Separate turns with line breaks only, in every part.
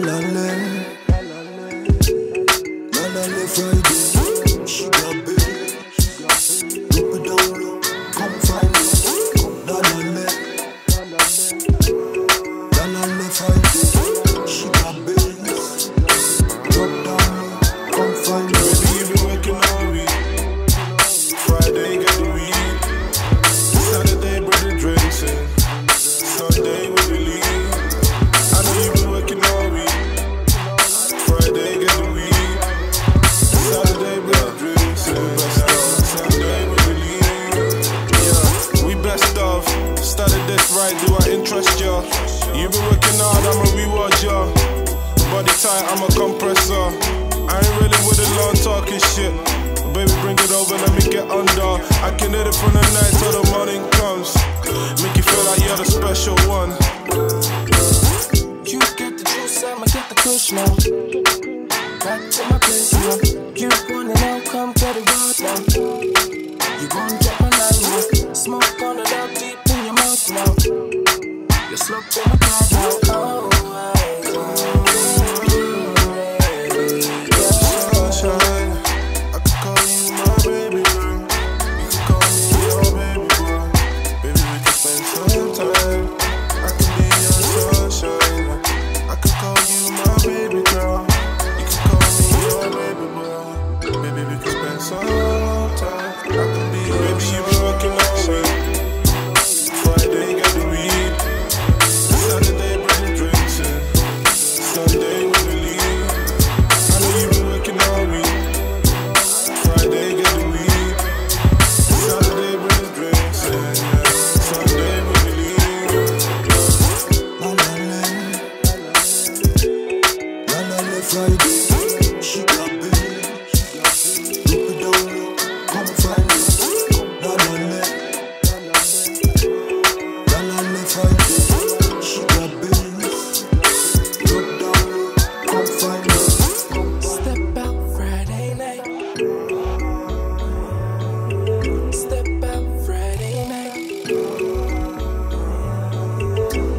la la la.
tight, I'm a compressor. I ain't really with the long talking shit. Baby, bring it over, let me get under. I can hit it from the night till the morning comes. Make you feel like you're the special one.
You get the juice, I'ma get the push now. Back to my place now. You wanna know, come get it right now. You won't drop my life now.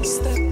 Step